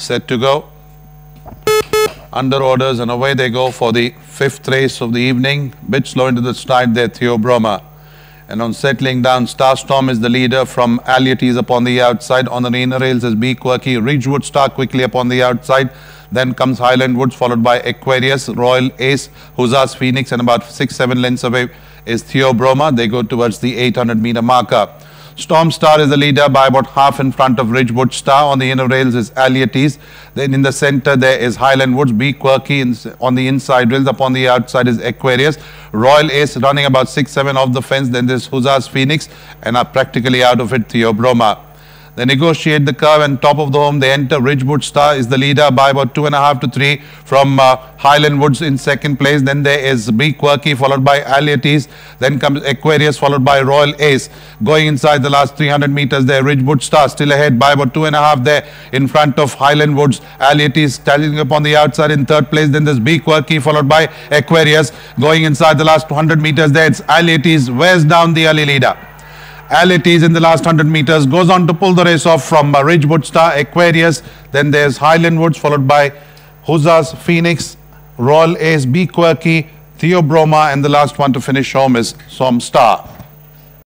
set to go. Under orders and away they go for the fifth race of the evening. Bit slow into the stride there, Theobroma. And on settling down, Starstorm is the leader from Alyaties upon the outside. On the inner rails is Be Quirky. Ridgewood Star quickly upon the outside. Then comes Highland Woods followed by Aquarius, Royal Ace, Huzzah's Phoenix and about 6-7 lengths away is Theobroma. They go towards the 800 meter marker. Storm Star is the leader by about half in front of Ridgewood Star. On the inner rails is Alyaties. Then in the center there is Highland Woods, Be Quirky. on the inside rails, upon the outside is Aquarius. Royal Ace running about 6-7 off the fence. Then there's Huzzah's Phoenix and are practically out of it Theobroma. They negotiate the curve and top of the home. They enter Ridgewood Star is the leader by about two and a half to three from uh, Highland Woods in second place. Then there is Be Quirky followed by Alyaties. Then comes Aquarius followed by Royal Ace. Going inside the last 300 meters there, Ridgewood Star still ahead by about two and a half there in front of Highland Woods. Alyaties standing upon the outside in third place. Then there's Be Quirky followed by Aquarius. Going inside the last 200 meters there, it's Alyaties. Where's down the early leader? Alyaties in the last 100 meters, goes on to pull the race off from uh, Ridgewood Star, Aquarius. Then there's Highland Woods, followed by Huzzah's Phoenix, Royal Ace, Be Quirky, Theobroma, and the last one to finish home is Som Star.